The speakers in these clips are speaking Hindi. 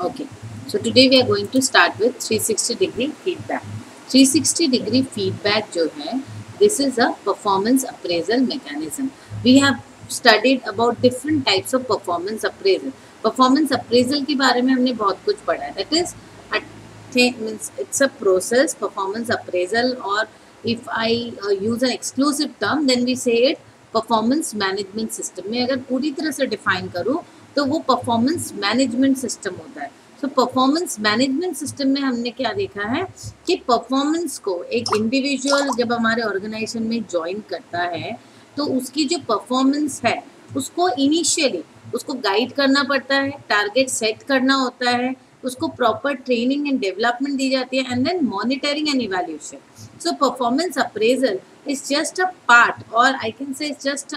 Okay, so today we are going to start with 360 degree feedback. 360 degree feedback जो है this is a performance appraisal mechanism. We have studied about different types of performance appraisal. Performance appraisal के बारे में हमने बहुत कुछ पढ़ा है. That is, means it's a process, performance appraisal, or if I uh, use an exclusive term, then we say it performance management system में अगर पूरी तरह से डिफाइन करूँ तो वो परफॉर्मेंस मैनेजमेंट सिस्टम होता है। सो परफॉर्मेंस मैनेजमेंट सिस्टम में हमने क्या देखा है कि परफॉर्मेंस को एक इंडिविजुअल जब हमारे ऑर्गेनाइजेशन में ज्वाइन करता है तो उसकी जो परफॉर्मेंस है, उसको इनिशियली उसको गाइड करना पड़ता है टारगेट सेट करना होता है, उसको प्रॉपर ट्रेनिंग एंड डेवलपमेंट दी जाती है and then monitoring and evaluation so performance appraisal is just a part और I can say just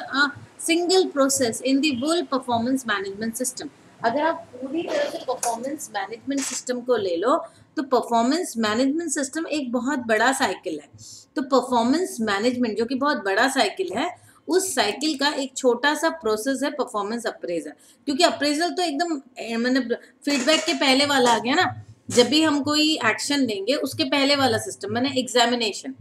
single process in the whole performance management system अगर आप पूरी तरह से परफॉर्मेंस मैनेजमेंट सिस्टम को ले लो तो परफॉर्मेंस मैनेजमेंट सिस्टम एक बहुत बड़ा साइकिल है। तो परफॉर्मेंस मैनेजमेंट जो कि बहुत बड़ा साइकिल है, उस साइकिल का एक छोटा सा प्रोसेस है परफॉर्मेंस अप्रेजल क्योंकि अप्रेजल तो एकदम मतलब फीडबैक के पहले वाला आ गया ना। जब भी हम कोई एक्शन देंगे उसके पहले वाला सिस्टम मैंने एग्जामिनेशन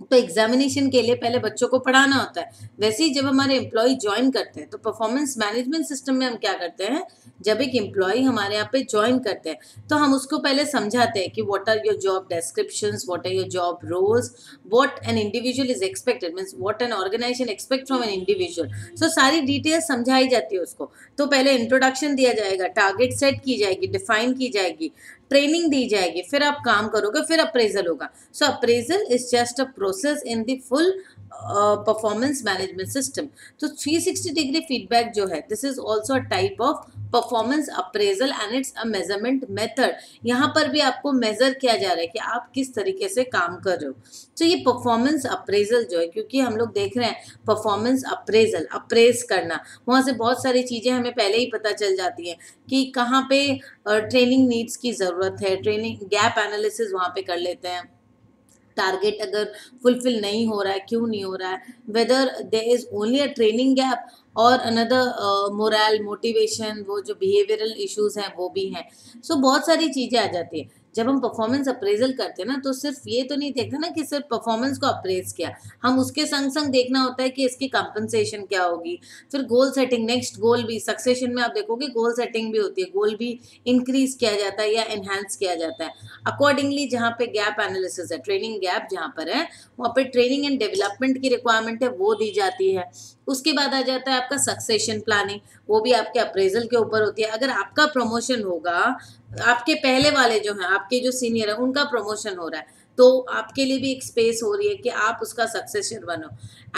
तो एग्जामिनेशन के लिए पहले बच्चों को पढ़ाना होता है। वैसे ही जब हमारे एम्प्लॉय ज्वाइन करते हैं तो परफॉर्मेंस मैनेजमेंट सिस्टम में हम क्या करते हैं? जब एक एम्प्लॉय हमारे यहाँ पे ज्वाइन करते हैं तो हम उसको पहले समझाते हैं कि what are your job description what are your job roles what an individual is expected means what an organisation expect from an individual so सारी डिटेल्स समझाई जाती है उसको। तो पहले इंट्रोडक्शन दिया जाएगा टारगेट सेट की जाएगी डिफाइन की जाएगी। ट्रेनिंग दी जाएगी, फिर आप काम करोगे, फिर अप्रेजल होगा। So appraisal is just a process in the full performance management system तो 360 डिग्री फीडबैक जो है this is also a type of performance appraisal and it's a measurement method यहाँ पर भी आपको मेजर किया जा रहा है कि आप किस तरीके से काम कर रहे हो। तो ये परफॉर्मेंस अप्रेजल जो है, क्योंकि हम लोग देख रहे हैं परफॉर्मेंस अप्रेजल अप्रेज करना। वहाँ से बहुत सारी चीज़ें हमें पहले ही पता चल जाती हैं कि कहाँ पे ट्रेनिंग नीड्स की ज़रूरत है ट्रेनिंग गैप एनालिसिस वहाँ पे कर लेते हैं। टारगेट अगर फुलफिल नहीं हो रहा है क्यों नहीं हो रहा है? Whether there is only a training gap और अनदर मोरल मोटिवेशन वो जो बिहेवियरल इश्यूज़ हैं वो भी हैं। सो so, बहुत सारी चीज़ें आ जाती हैं। जब हम परफॉर्मेंस अप्रेजल करते हैं ना तो सिर्फ़ ये तो नहीं देखते ना कि सिर्फ़ परफॉर्मेंस को अप्रेज किया। हम उसके संग संग देखना होता है कि इसकी कंपनसेशन क्या होगी। फिर गोल सेटिंग नेक्स्ट गोल भी सक्सेशन में आप देखोगे गोल सेटिंग भी होती है। गोल भी इंक्रीज किया जाता है या एनहेंस किया जाता है। अकॉर्डिंगली जहाँ पे गैप एनालिसिस है ट्रेनिंग गैप जहाँ पर है, वहाँ पे ट्रेनिंग एंड डेवलपमेंट की रिक्वायरमेंट है, वो दी जाती है। उसके बाद आ जाता है आपका सक्सेशन प्लानिंग वो भी आपके अप्रेजल के ऊपर होती है। अगर आपका प्रमोशन होगा आपके पहले वाले जो हैं, आपके जो सीनियर है, उनका प्रमोशन हो रहा है। तो आपके लिए भी एक स्पेस हो रही है कि आप उसका सक्सेसर बनो।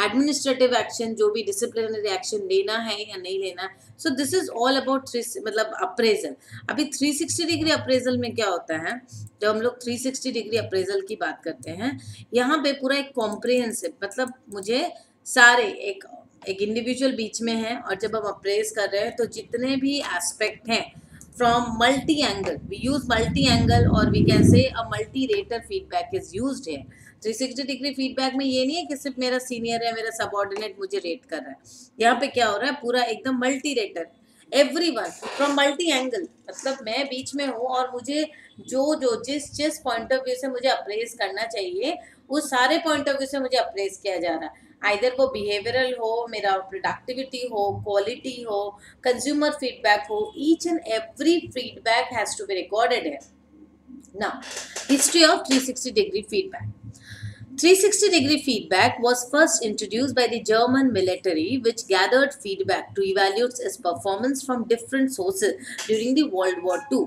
एडमिनिस्ट्रेटिव एक्शन जो भी डिसिप्लिनरी एक्शन लेना है या नहीं लेना है so this is all about three मतलब अप्रेजल अभी 360 डिग्री अप्रेजल में क्या होता है, जब हम लोग 360 डिग्री अप्रेजल की बात करते हैं, यहाँ पे पूरा एक कॉम्प्रिहेंसिव मतलब मुझे सारे एक एक इंडिविजुअल बीच में है और जब हम अप्रेज कर रहे हैं तो जितने भी एस्पेक्ट हैं वी यूज़ मल्टी एंगल और we can say a multi rater feedback is use है 360 डिग्री फीडबैक में ये नहीं है कि सिर्फ़ मेरा सीनियर है, मेरा सबॉर्डिनेट मुझे रेट कर रहा है। यहाँ पे क्या हो रहा है? पूरा एकदम multi rater everyone from multi angle मतलब मैं बीच में हूँ और मुझे जो जो, जिस जिस पॉइंट ऑफ़ व्यू से मुझे अप्रेज करना चाहिए, उस सारे पॉइंट ऑफ़ व्यू से मुझे अप्रेज किया जा रहा है। आइधर वो बिहेवियरल हो मेरा प्रोडक्टिविटी हो क्वालिटी हो कंज्यूमर फीडबैक हो each and every feedback has to be recorded है now history of 360 degree feedback 360 degree feedback was first introduced by the German military which gathered feedback to evaluate its performance from different sources during the World War II.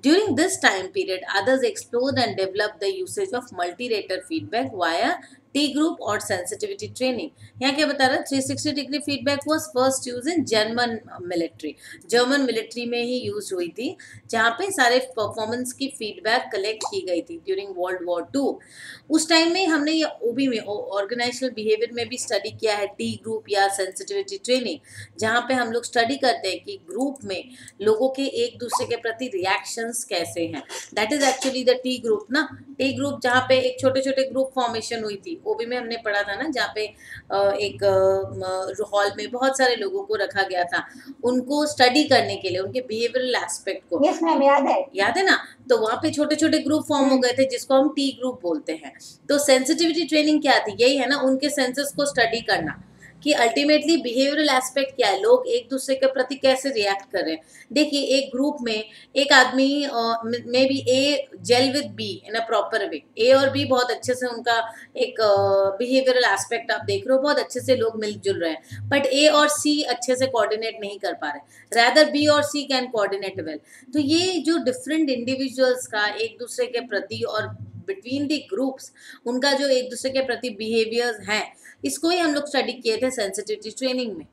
During this time period, others explored and developed the usage of multi-rater feedback via T group और सेंसिटिविटी ट्रेनिंग यहाँ क्या बता रहा है? 360 degree feedback was first use in German military German military में ही यूज़ हुई थी, जहाँ पे सारे परफॉर्मेंस की फीडबैक कलेक्ट की गई थी ड्यूरिंग वर्ल्ड वॉर टू उस टाइम में हमने ये ओबी में ऑर्गेनाइजेशनल बिहेवियर में भी स्टडी किया है टी ग्रुप या सेंसिटिविटी ट्रेनिंग जहाँ पे हम लोग स्टडी करते हैं कि ग्रुप में लोगों के एक दूसरे के प्रति रिएक्शंस कैसे हैं। That is actually the T group ना। टी ग्रुप जहाँ पे एक छोटे छोटे ग्रुप फॉर्मेशन हुई थी। ओबी में हमने पढ़ा था ना जहाँ पे एक हॉल में बहुत सारे लोगों को रखा गया था। उनको स्टडी करने के लिए उनके बिहेवियरल एस्पेक्ट को। मैम याद है। याद है ना? तो वहाँ पे छोटे छोटे ग्रुप फॉर्म हो गए थे जिसको हम टी ग्रुप बोलते हैं। तो सेंसिटिविटी ट्रेनिंग क्या थी? यही है ना उनके सेंसेस को स्टडी करना कि अल्टीमेटली बिहेवियरल एस्पेक्ट क्या है? लोग एक दूसरे के प्रति कैसे रिएक्ट कर रहे हैं? देखिए एक ग्रुप में एक आदमी may be A gel with B in a proper way A और बी बहुत अच्छे से उनका एक बिहेवियरल uh, एस्पेक्ट आप देख रहे हो बहुत अच्छे से लोग मिलजुल रहे हैं। बट ए और सी अच्छे से कोऑर्डिनेट नहीं कर पा रहे। रैदर बी और सी कैन कोऑर्डिनेट वेल तो ये जो डिफरेंट इंडिविजुअल्स का एक दूसरे के प्रति और बिटवीन दी ग्रुप्स उनका जो एक दूसरे के प्रति बिहेवियर्स हैं इसको ही हम लोग स्टडी किए थे सेंसिटिविटी ट्रेनिंग में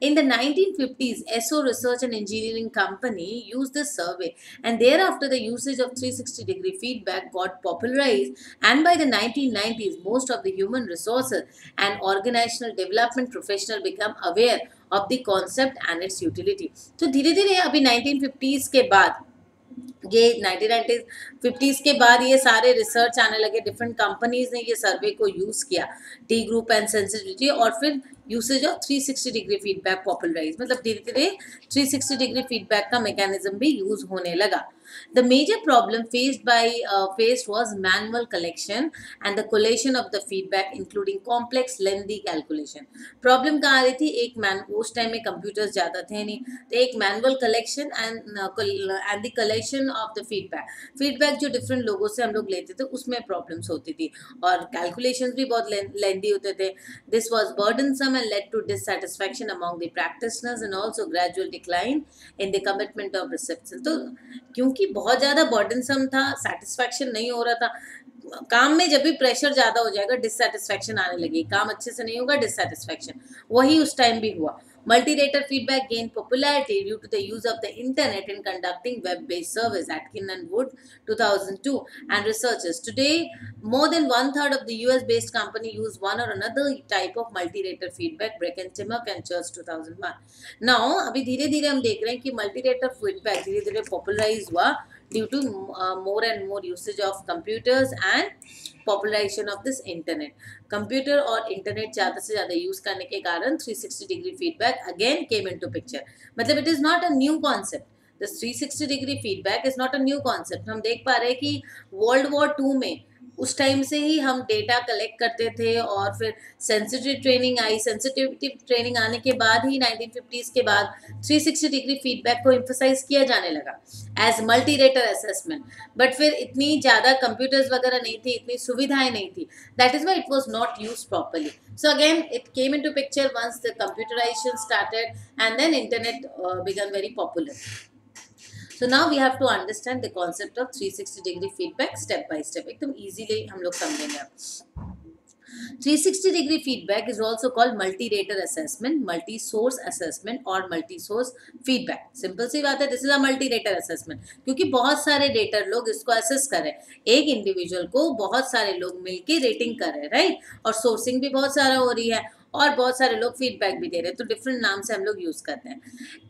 In the 1950s, SO Research and Engineering Company used this survey and thereafter the usage of 360 degree feedback got popularized and by the 1990s most of the human resources and organizational development professional become aware of the concept and its utility. तो धीरे धीरे अभी 1950s के बाद ये नाइनटीन फिफ्टीज़ के बाद ये सारे रिसर्च आने लगे डिफरेंट कंपनीज़ ने ये सर्वे को यूज़ किया टी ग्रुप एंड सेंसिटिविटी और फिर usage of 360 degree feedback popularise मतलब धीरे धीरे 360 डिग्री फीडबैक का मैकेनिज्म भी यूज़ होने लगा। The major problem faced by uh, faced was manual collection and the collation of the feedback including complex lengthy calculation. Problem कहाँ आ रही थी एक मैन उस टाइम में कंप्यूटर्स ज़्यादा थे नहीं तो एक manual collection and and the collection of the feedback feedback जो डिफरेंट लोगों से हम लोग लेते थे उसमें प्रॉब्लम्स होती थी और कैलकुलेशन भी बहुत लेंदी होते थे this was burdensome and led to dissatisfaction among the practitioners and also gradual decline in the commitment of reception तो क्योंकि बहुत ज़्यादा बर्डनसम था सेटिस्फेक्शन नहीं हो रहा था। काम में जब भी प्रेशर ज़्यादा हो जाएगा डिससेटिस्फेक्शन आने लगी काम अच्छे से नहीं होगा डिससेटिस्फेक्शन वही उस टाइम भी हुआ। Multi-rater feedback gained popularity due to the use of the internet in conducting web-based surveys. Atkin and Wood, 2002, and researchers. Today, more than one-third of the US-based company use one or another type of multi-rater feedback. Breck and Timmer and Church, 2001. Now, अभी धीरे-धीरे हम देख रहे हैं कि multi-rater feedback धीरे-धीरे popularize हुआ due to uh, more and more usage of computers and popularisation of this internet computer और इंटरनेट ज़्यादा से ज़्यादा यूज़ करने के कारण 360 degree feedback again came into picture मतलब it is not a new concept this 360 degree feedback is not a new concept हम देख पा रहे हैं कि वर्ल्ड वॉर टू में उस टाइम से ही हम डेटा कलेक्ट करते थे और फिर सेंसिटिव ट्रेनिंग आई। सेंसिटिविटी ट्रेनिंग आने के बाद ही 1950s के बाद 360 डिग्री फीडबैक को इम्फोसाइज किया जाने लगा as multi rater assessment but फिर इतनी ज़्यादा कंप्यूटर्स वगैरह नहीं थी इतनी सुविधाएँ नहीं थी। That is why it was not use properly so again it came into picture once the computerization started and then internet uh, began very popular So now we have to understand the concept of 360 degree feedback step by step. एकदम easily हम लोग समझेंगे 360 degree feedback is also called multi-rater assessment, multi-source assessment or multi-source feedback. Simple सी बात है this is a multi-rater assessment क्योंकि बहुत सारे rater लोग इसको assess कर रहे हैं एक individual को बहुत सारे लोग मिलके rating कर रहे हैं right और sourcing भी बहुत सारा हो रही है और बहुत सारे लोग फीडबैक भी दे रहे हैं तो डिफरेंट नाम से हम लोग यूज करते हैं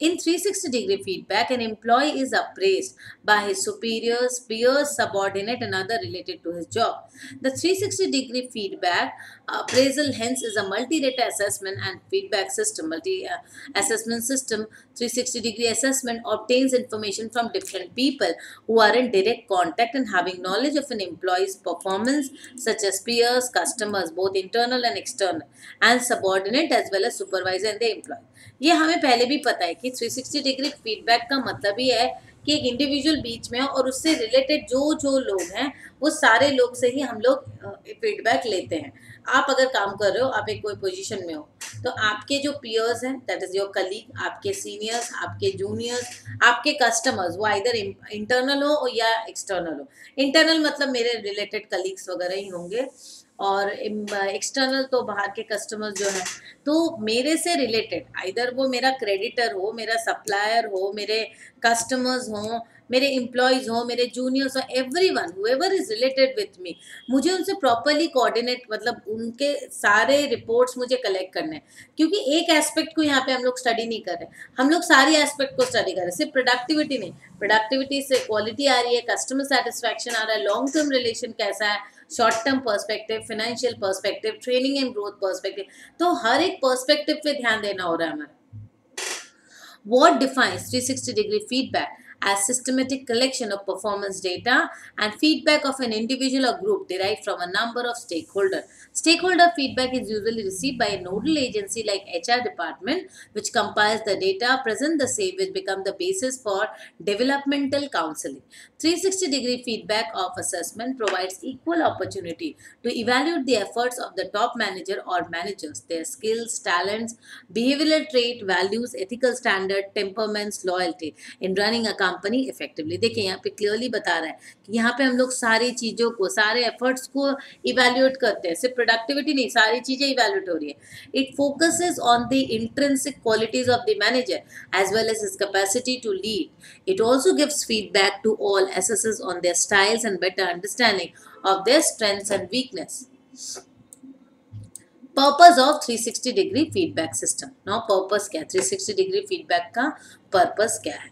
in 360 degree feedback an employee is appraised by his superiors peers subordinate and other related to his job the 360 degree feedback appraisal hence is a multi-rate assessment and feedback system multi uh, assessment system 360 degree assessment obtains information from different people who are in direct contact and having knowledge of an employee's performance such as peers customers both internal and external and subordinate as well as supervisor and the employee ये हमें पहले भी पता है कि 360 डिग्री फीडबैक का मतलब ही है कि एक इंडिविजुअल बीच में और उससे रिलेटेड जो जो लोग हैं, वो सारे लोग से ही हम लोग फीडबैक लेते हैं। आप अगर काम कर रहे हो, आप एक कोई पोजीशन में हो तो आपके जो पियर्स हैं दैट इज़ योर कलीग आपके सीनियर्स आपके जूनियर्स आपके कस्टमर्स वो इधर इंटरनल हो या एक्सटर्नल हो। इंटरनल मतलब मेरे रिलेटेड कलीग्स वगैरह ही होंगे। और एक्सटर्नल तो बाहर के कस्टमर्स जो हैं तो मेरे से रिलेटेड इधर वो मेरा क्रेडिटर हो, मेरा सप्लायर हो, मेरे कस्टमर्स हों, मेरे एम्प्लॉयज़ हो, मेरे जूनियर्स हो everyone whoever is related with me मुझे उनसे प्रॉपरली कोऑर्डिनेट मतलब उनके सारे रिपोर्ट्स मुझे कलेक्ट करने हैं। क्योंकि एक एस्पेक्ट को यहाँ पे हम लोग स्टडी नहीं कर रहे हम लोग सारी एस्पेक्ट को स्टडी कर रहे सिर्फ़ प्रोडक्टिविटी नहीं प्रोडक्टिविटी से क्वालिटी आ रही है कस्टमर सेटिस्फैक्शन आ रहा है लॉन्ग टर्म रिलेशन कैसा है short term perspective financial perspective training and growth perspective तो हर एक पर्सपेक्टिव पे ध्यान देना हो रहा है हमारा what defines 360 degree feedback? As systematic collection of performance data and feedback of an individual or group derived from a number of stakeholders. Stakeholder feedback is usually received by a nodal agency like HR department which compiles the data, present the same which become the basis for developmental counseling. 360 degree feedback of assessment provides equal opportunity to evaluate the efforts of the top manager or managers, their skills, talents, behavioral trait, values, ethical standard, temperaments, loyalty in running a company effectively देखिए, यहाँ पे क्लियरली बता रहा है कि यहाँ पे हम लोग सारी चीज़ों को, सारे एफर्ट्स को इवेल्युएट करते हैं। सिर्फ़ प्रोडक्टिविटी नहीं, सारी चीज़ें इवेल्युएट हो रही है। It focuses on the intrinsic qualities of the manager as well as his capacity to lead it also gives feedback to all assessees on their styles and better understanding of their strengths and weakness purpose of 360 degree feedback system no purpose क्या है? 360 डिग्री फीडबैक का पर्पज क्या है?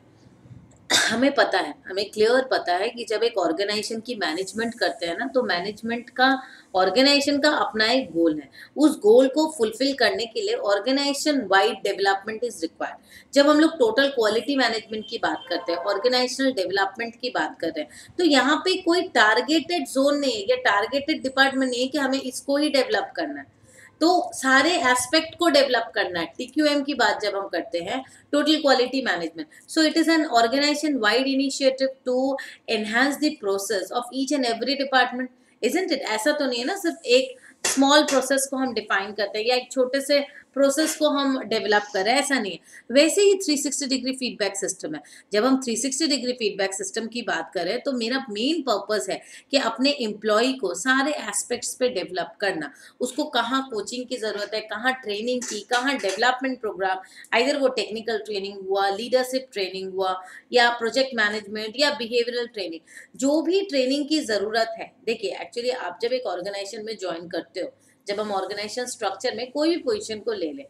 हमें पता है, हमें क्लियर पता है कि जब एक ऑर्गेनाइजेशन की मैनेजमेंट करते हैं ना तो मैनेजमेंट का ऑर्गेनाइजेशन का अपना एक गोल है। उस गोल को फुलफिल करने के लिए organisation wide development is required जब हम लोग टोटल क्वालिटी मैनेजमेंट की बात करते हैं ऑर्गेनाइजेशनल डेवलपमेंट की बात कर रहे हैं तो यहाँ पे कोई टारगेटेड जोन नहीं है या टारगेटेड डिपार्टमेंट नहीं है कि हमें इसको ही डेवलप करना है। तो सारे एस्पेक्ट को डेवलप करना है। टीक्यूएम की बात जब हम करते हैं total quality management so it is an organisation wide initiative to enhance the process of each and every department isn't it ऐसा तो नहीं है ना, सिर्फ़ एक स्मॉल प्रोसेस को हम डिफाइन करते हैं या एक छोटे से प्रोसेस को हम डेवलप कर रहे हैं ऐसा नहीं है। वैसे ही 360 डिग्री फीडबैक सिस्टम है। जब हम 360 डिग्री फीडबैक सिस्टम की बात करें तो मेरा मेन पर्पस है कि अपने एम्प्लॉय को सारे एस्पेक्ट्स पे डेवलप करना। उसको कहाँ कोचिंग की ज़रूरत है, कहाँ ट्रेनिंग की, कहाँ डेवलपमेंट प्रोग्राम इधर वो टेक्निकल ट्रेनिंग हुआ लीडरशिप ट्रेनिंग हुआ, या प्रोजेक्ट मैनेजमेंट या बिहेवियरल ट्रेनिंग जो भी ट्रेनिंग की ज़रूरत है, देखिए एक्चुअली आप जब एक ऑर्गेनाइजेशन में ज्वाइन करते हो जब हम ऑर्गेनाइजेशन स्ट्रक्चर में कोई भी पोजीशन को ले लें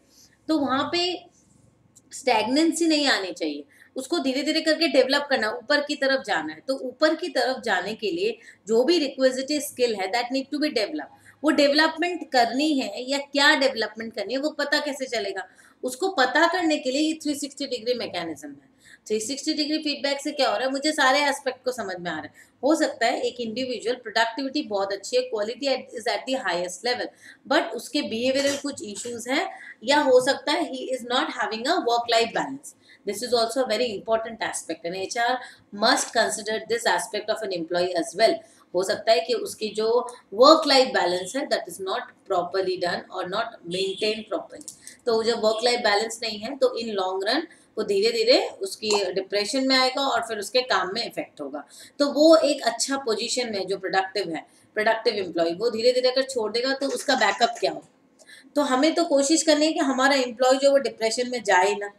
तो वहाँ पे स्टैगनेंसी नहीं आनी चाहिए। उसको धीरे धीरे करके डेवलप करना, ऊपर की तरफ़ जाना है। तो ऊपर की तरफ़ जाने के लिए जो भी रिक्वेजिटिव स्किल है that need to be develop वो डेवलपमेंट करनी है या क्या डेवलपमेंट करनी है, वो पता कैसे चलेगा? उसको पता करने के लिए ये 360 डिग्री मैकेनिज्म है। 360 डिग्री फीडबैक से क्या हो रहा है? मुझे सारे एस्पेक्ट को समझ में आ रहा है। हो सकता है एक इंडिविजुअल प्रोडक्टिविटी बहुत अच्छी है quality is at the highest level but उसके बिहेवियरल कुछ इश्यूज़ हैं, या हो सकता है he is not having a work life balance this is also a very important aspect. And HR must consider this aspect of an employee as well. हो सकता है कि उसकी जो वर्क लाइफ बैलेंस है that is not properly done और नॉट मेंटेन प्रॉपरली तो जब वर्क लाइफ बैलेंस नहीं है तो इन लॉन्ग रन वो धीरे धीरे उसकी डिप्रेशन में आएगा और फिर उसके काम में इफ़ेक्ट होगा। तो वो एक अच्छा पोजिशन में जो प्रोडक्टिव है प्रोडक्टिव एम्प्लॉय वो धीरे धीरे अगर छोड़ देगा तो उसका बैकअप क्या हो तो हमें तो कोशिश करनी है कि हमारा एम्प्लॉय जो वो डिप्रेशन में जाए ना,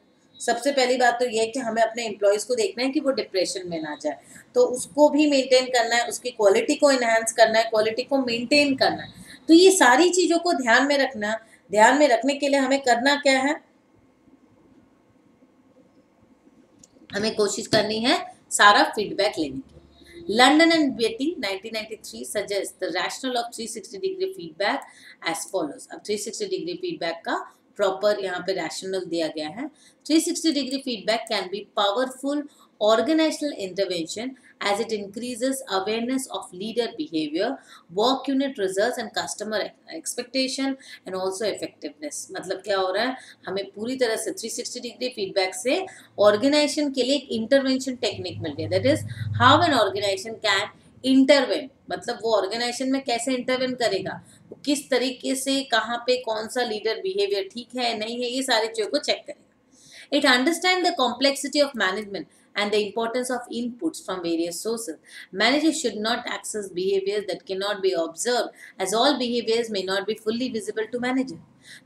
सबसे पहली बात तो ये है कि हमें अपने एम्प्लॉयज़ को देखना है कि वो डिप्रेशन में ना जाए। तो उसको भी मेंटेन करना है, उसकी क्वालिटी को इन्हांस करना है क्वालिटी को मेंटेन करना है। तो ये सारी चीज़ों को ध्यान में रखना, ध्यान में रखने के लिए हमें करना क्या है? हमें कोशिश करनी है सारा फीडबैक लेने की। London and Beatty 1993 suggest the rational of 360 degree feedback as follows अब 360 डिग्री फीडबैक का प्रॉपर यहाँ पे रैशनल दिया गया है। 360 degree feedback can be powerful organisational intervention as it increases awareness of leader behavior, work unit results and customer expectation and also effectiveness. मतलब क्या हो रहा है? हमें पूरी तरह से 360 डिग्री फीडबैक से ऑर्गेनाइजेशन के लिए एक इंटरवेंशन टेक्निक मिल गया। That is how an organisation can intervene मतलब वो ऑर्गेनाइजेशन में कैसे इंटरवेन करेगा? वो किस तरीके से कहाँ पे कौन सा लीडर बिहेवियर ठीक है नहीं है ये सारी चीज़ों को चेक करेगा। It understand the complexity of management and the importance of inputs from various sources. Managers should not access behaviors that cannot be observed as all behaviors may not be fully visible to manager.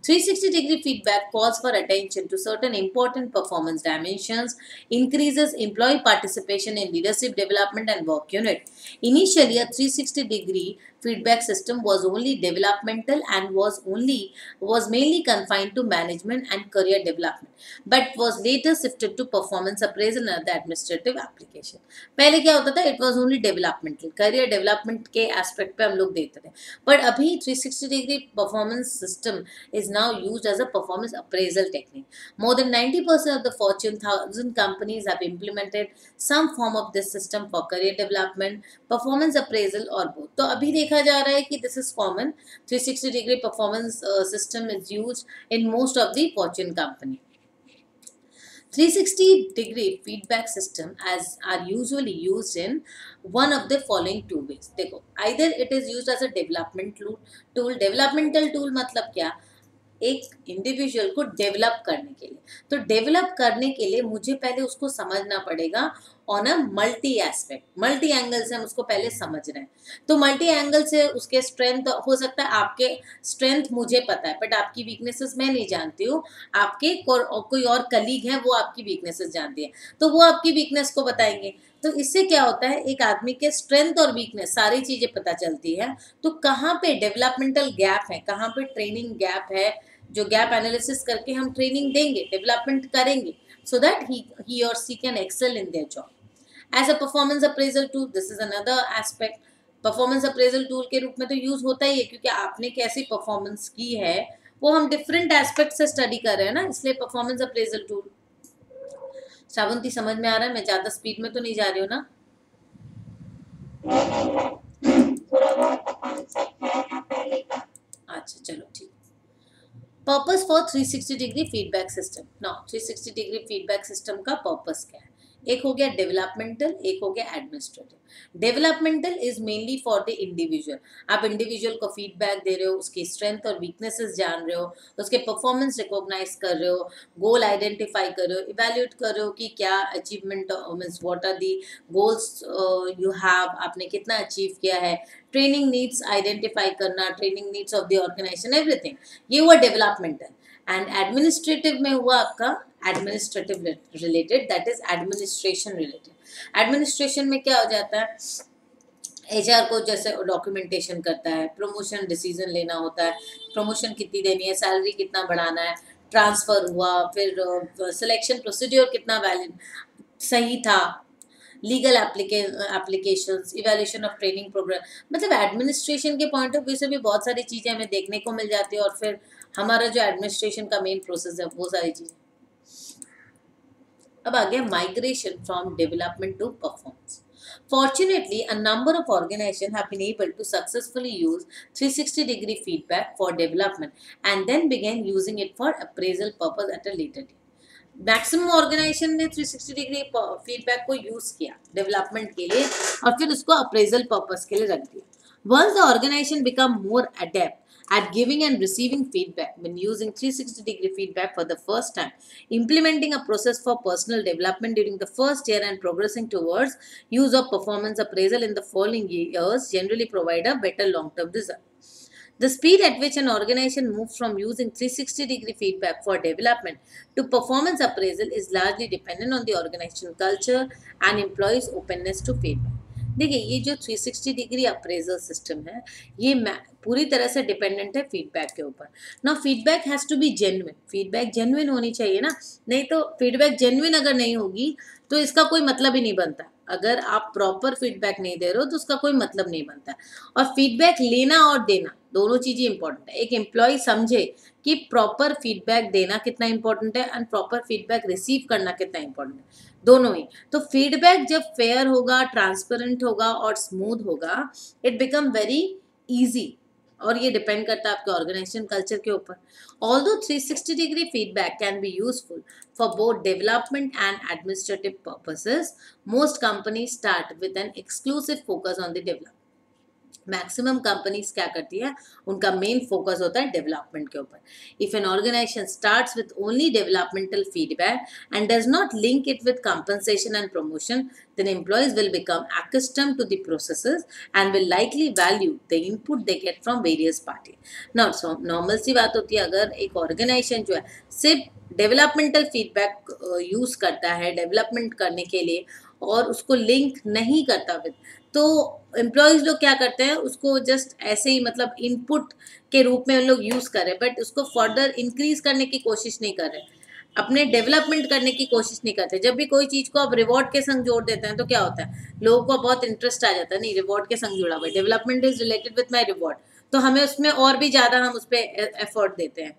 360 degree feedback calls for attention to certain important performance dimensions, increases employee participation in leadership development and work unit. Initially, a 360 degree feedback system was only developmental and was only was mainly confined to management and career development but was later shifted to performance appraisal and the administrative application पहले क्या होता था it was only developmental career development के एस्पेक्ट पे हम लोग देखते थे बट अभी 360 degree performance system is now used as a performance appraisal technique more than 90% of the Fortune 1000 companies have implemented some form of this system for career development, performance appraisal or both. तो अभी देखा जा रहा है कि this is common 360 degree performance system is use in most of the Fortune company 360 degree feedback system as are usually used in one of the following two ways देखो either it is used as a development tool tool developmental tool मतलब क्या एक इंडिविजुअल को डेवलप करने के लिए। तो डेवलप करने के लिए मुझे पहले उसको समझना पड़ेगा on a multi aspect multi angle से हम उसको पहले समझ रहे हैं। तो मल्टी एंगल से उसके स्ट्रेंथ हो सकता है, आपके स्ट्रेंथ मुझे पता है बट आपकी वीकनेसेस मैं नहीं जानती हूँ। आपके कोई और कलीग है, वो आपकी वीकनेसेस जानती है। तो वो आपकी वीकनेस को बताएँगे। तो इससे क्या होता है, एक आदमी के स्ट्रेंथ और वीकनेस सारी चीज़ें पता चलती है। तो कहाँ पे डेवलपमेंटल गैप है, कहाँ पे ट्रेनिंग गैप है जो गैप एनालिसिस करके हम ट्रेनिंग देंगे डेवलपमेंट करेंगे that he, he or she can excel in their job. As a performance appraisal tool, this is another aspect. Performance appraisal tool के रूप में तो यूज़ होता ही है क्योंकि आपने कैसी परफॉर्मेंस की है वो हम डिफरेंट एस्पेक्ट से स्टडी कर रहे हैं ना इसलिए परफॉर्मेंस अप्रेजल टूल श्रावंती समझ में आ रहा है मैं ज़्यादा स्पीड में तो नहीं जा रही हूँ ना purpose for 360 degree feedback system ना 360 डिग्री फीडबैक सिस्टम का पर्पस क्या है? एक हो गया डेवलपमेंटल एक हो गया administrative developmental is mainly for the individual आप इंडिविजुअल को फीडबैक दे रहे हो, उसकी स्ट्रेंथ और वीकनेसेस जान रहे हो, उसके परफॉर्मेंस रिकॉग्नाइज कर रहे हो गोल आइडेंटिफाई कर रहे हो इवेल्यूएट कर रहे हो कि क्या achievement means what are the goals you have आपने कितना अचीव किया है. ट्रेनिंग नीड्स आइडेंटिफाई करना training needs of the organisation everything ये हुआ डेवलपमेंटल एंड एडमिनिस्ट्रेटिव में हुआ आपका administrative related that is administration related administration में क्या हो जाता है? एच को जैसे डॉक्यूमेंटेशन करता है प्रमोशन डिसीज़न लेना होता है प्रमोशन कितनी देनी है सैलरी कितना बढ़ाना है ट्रांसफ़र हुआ, फिर सिलेक्शन प्रोसीड्योर कितना वैलिड सही था legal application evaluation of training programme मतलब एडमिनिस्ट्रेशन के पॉइंट ऑफ़ व्यू से भी बहुत सारी चीज़ें हमें देखने को मिल जाती है और फिर हमारा जो एडमिनिस्ट्रेशन का मेन प्रोसेस है, वो सारी चीज़ें। अब आ गया migration from development to performance Fortunately, a number of organizations have been able to successfully use 360 degree feedback for development and then began using it for appraisal purpose at a later date. Maximum organisation ने 360 डिग्री फीडबैक को यूज़ किया डेवलपमेंट के लिए और फिर उसको अप्रेजल पर्पस के लिए रख दिया once the organisation become more adept at giving and receiving feedback when using 360 degree feedback for the first time, implementing a process for personal development during the first year and progressing towards use of performance appraisal in the following years generally provide a better long-term result. The speed at which an organization moves from using 360 degree feedback for development to performance appraisal is largely dependent on the organization culture and employees' openness to feedback. देखिए, ये जो 360 डिग्री अप्रेजल सिस्टम है, ये पूरी तरह से डिपेंडेंट है फीडबैक के ऊपर। ना feedback has to be genuine feedback genuine होनी चाहिए ना? नहीं तो फीडबैक जेन्युइन अगर नहीं होगी तो इसका कोई मतलब ही नहीं बनता। अगर आप प्रॉपर फीडबैक नहीं दे रहे हो तो उसका कोई मतलब नहीं बनता। और फीडबैक लेना और देना, दोनों चीज़ें इंपॉर्टेंट है। एक एम्प्लॉय समझे कि प्रॉपर फीडबैक देना कितना इंपॉर्टेंट है एंड प्रॉपर फीडबैक रिसीव करना कितना इंपॉर्टेंट है। दोनों ही। तो फीडबैक जब फेयर होगा ट्रांसपेरेंट होगा और स्मूथ होगा इट बिकम वेरी ईजी और ये डिपेंड करता है आपके ऑर्गेनाइजेशन कल्चर के ऊपर। Although three sixty degree feedback can be useful for both development and administrative purposes most company start with an exclusive focus on the development maximum companies क्या करती है? उनका मेन फोकस होता है डेवलपमेंट के ऊपर। If an organization starts with only developmental feedback and does not link it with compensation and promotion then employees will become accustomed to the processes and will likely value the input they get from various parties. Now, so, normal सी बात होती है, अगर एक ऑर्गेनाइजेशन जो है, सिर्फ़ डेवलपमेंटल फीडबैक यूज़ करता है डेवलपमेंट करने के लिए और उसको लिंक नहीं करता विद तो एम्प्लॉयज़ लोग क्या करते हैं, उसको जस्ट ऐसे ही मतलब इनपुट के रूप में उन लोग यूज़ कर रहे बट उसको फर्दर इंक्रीज करने की कोशिश नहीं कर रहे अपने डेवलपमेंट करने की कोशिश नहीं करते। जब भी कोई चीज़ को आप रिवॉर्ड के संग जोड़ देते हैं तो क्या होता है, लोगों को बहुत इंटरेस्ट आ जाता है, नहीं रिवॉर्ड के संग जुड़ा हुआ development is related with my reward तो हमें उसमें और भी ज़्यादा हम उस पर एफर्ट देते हैं।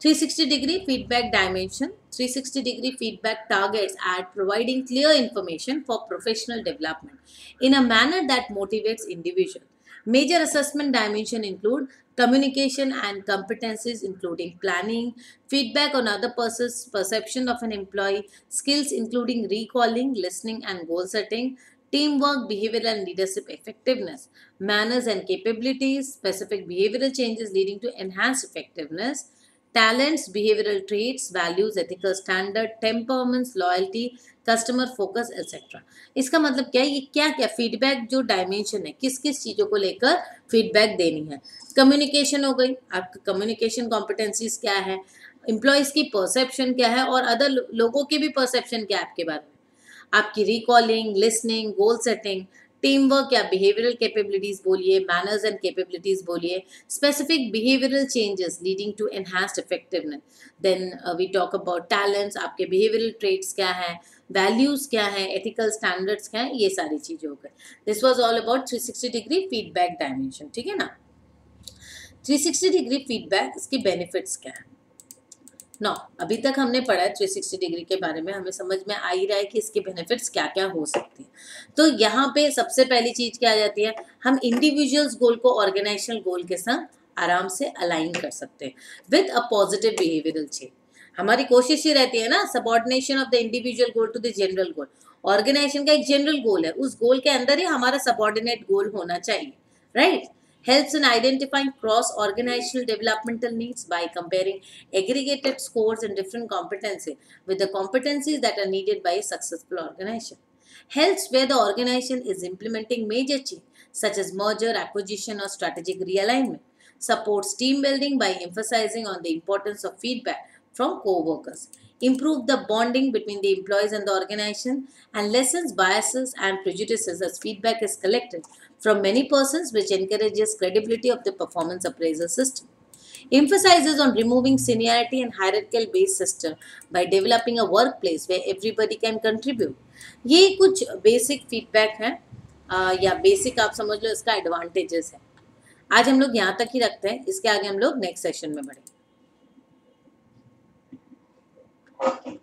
360 degree feedback dimension 360 degree feedback targets at providing clear information for professional development in a manner that motivates individual. Major assessment dimension include communication and competencies including planning feedback on other person's perception of an employee skills including recalling listening and goal setting teamwork, behavioral and leadership effectiveness, manners and capabilities, specific behavioral changes leading to enhanced effectiveness, talents, behavioral traits, values, ethical standard, temperaments, loyalty, customer focus et cetera इसका मतलब क्या है? ये क्या क्या फीडबैक जो डायमेंशन है किस किस चीज़ों को लेकर फीडबैक देनी है? कम्युनिकेशन हो गई आपका कम्युनिकेशन कॉम्पिटेंसीज क्या है? एम्प्लॉयज़ की परसेप्शन क्या है? और अदर लोगों की भी परसेप्शन क्या है आपके बारे में? आपकी recalling listening goal setting team work या बिहेवियरल कैपेबिलिटीज बोलिए मैनर्स एंड कैपेबिलिटीज बोलिए specific behavioural changes leading to enhanced effectiveness then we talk about talents आपके बिहेवियरल ट्रेट्स क्या है वैल्यूज़ क्या है एथिकल स्टैंडर्ड्स क्या है, ये सारी चीज़ें हो गई। This was all about three sixty degree feedback dimension ठीक है ना? थ्री सिक्सटी डिग्री फीडबैक इसके बेनिफिट्स क्या है? नौ अभी तक हमने पढ़ा है 360 डिग्री के बारे में, हमें समझ में आ ही रहा है कि इसके बेनिफिट्स क्या क्या हो सकते हैं। तो यहाँ पे सबसे पहली चीज़ क्या आ जाती है, हम इंडिविजुअल्स गोल को ऑर्गेनाइजेशनल गोल के साथ आराम से अलाइन कर सकते हैं with a positive behavioural change हमारी कोशिश ही रहती है ना subordination of the individual goal to the general goal organization का एक जनरल गोल है, उस गोल के अंदर ही हमारा सबॉर्डिनेट गोल होना चाहिए right right? Helps in identifying cross-organizational developmental needs by comparing aggregated scores in different competencies with the competencies that are needed by a successful organization. Helps where the organization is implementing major change such as merger, acquisition or strategic realignment. Supports team building by emphasizing on the importance of feedback from co-workers Improve the bonding between the employees and the organization and lessens biases and prejudices as feedback is collected from many persons which encourages credibility of the performance appraisal system. Emphasizes on removing seniority and hierarchical based system by developing a workplace where everybody can contribute. ये कुछ बेसिक फीडबैक है या बेसिक आप समझ लो इसका एडवांटेजेस है आज हम लोग यहाँ तक ही रखते हैं इसके आगे हम लोग नेक्स्ट सेशन में बढ़ेंगे Thank you.